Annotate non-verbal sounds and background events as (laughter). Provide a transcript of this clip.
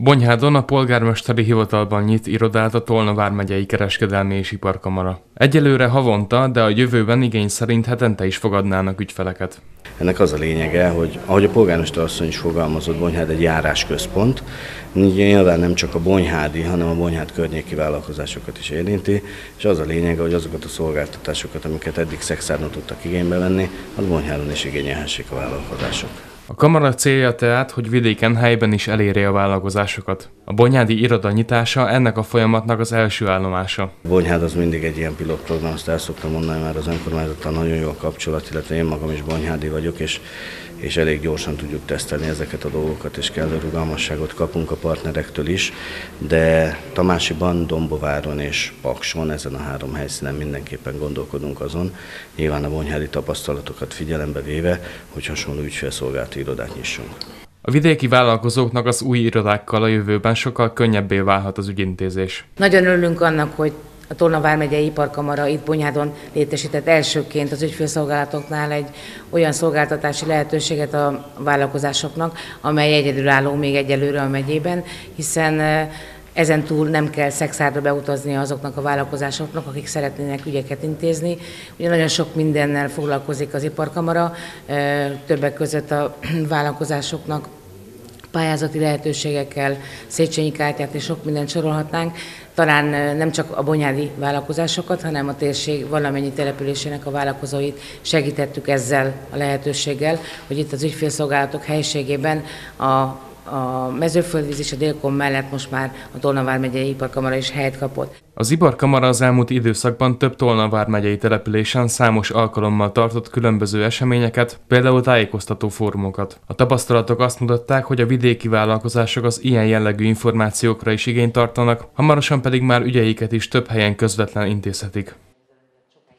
Bonyhádon a polgármesteri hivatalban nyit irodát a Tolna vármegyei kereskedelmi és iparkamara. Egyelőre havonta, de a jövőben igény szerint hetente is fogadnának ügyfeleket. Ennek az a lényege, hogy ahogy a polgármester asszony is fogalmazott, Bonyhád egy járásközpont. Nyilván nem csak a bonyhádi, hanem a bonyhád környéki vállalkozásokat is érinti, és az a lényege, hogy azokat a szolgáltatásokat, amiket eddig szexárnak tudtak igénybe venni, az Bonyhádon is igényelhessék a vállalkozások. A kamara célja tehát, hogy vidéken helyben is elérje a vállalkozásokat. A Bonyhádi iroda nyitása ennek a folyamatnak az első állomása. Bonyhád az mindig egy ilyen pilotprogram, azt el szoktam mondani, mert az önkormányzattal nagyon jó a kapcsolat, illetve én magam is Bonyhádi vagyok, és, és elég gyorsan tudjuk tesztelni ezeket a dolgokat, és kellő rugalmasságot kapunk a partnerektől is, de Tamásiban, Dombováron és Pakson, ezen a három helyszínen mindenképpen gondolkodunk azon, nyilván a bonyhádi tapasztalatokat figyelembe véve, hogy hasonló ügyfélszolgálati irodát nyissunk. A vidéki vállalkozóknak az új irodákkal a jövőben sokkal könnyebbé válhat az ügyintézés. Nagyon örülünk annak, hogy a Tolna vármegyei iparkamara itt Bonyhádon létesített elsőként az ügyfélszolgálatoknál egy olyan szolgáltatási lehetőséget a vállalkozásoknak, amely egyedülálló még egyelőre a megyében, hiszen ezen túl nem kell szexárra beutazni azoknak a vállalkozásoknak, akik szeretnének ügyeket intézni. Ugye nagyon sok mindennel foglalkozik az iparkamara, többek között a (clears throat) vállalkozásoknak pályázati lehetőségekkel, Széchenyi kártyát és sok mindent sorolhatnánk. Talán nem csak a bonyádi vállalkozásokat, hanem a térség valamennyi településének a vállalkozóit segítettük ezzel a lehetőséggel, hogy itt az ügyfélszolgálatok helységében a a mezőföldvíz és a Délkom mellett most már a Tolnavár megyei iparkamara is helyet kapott. Az iparkamara az elmúlt időszakban több Tolnavár megyei településen számos alkalommal tartott különböző eseményeket, például tájékoztató fórumokat. A tapasztalatok azt mutatták, hogy a vidéki vállalkozások az ilyen jellegű információkra is igényt tartanak, hamarosan pedig már ügyeiket is több helyen közvetlen intézhetik.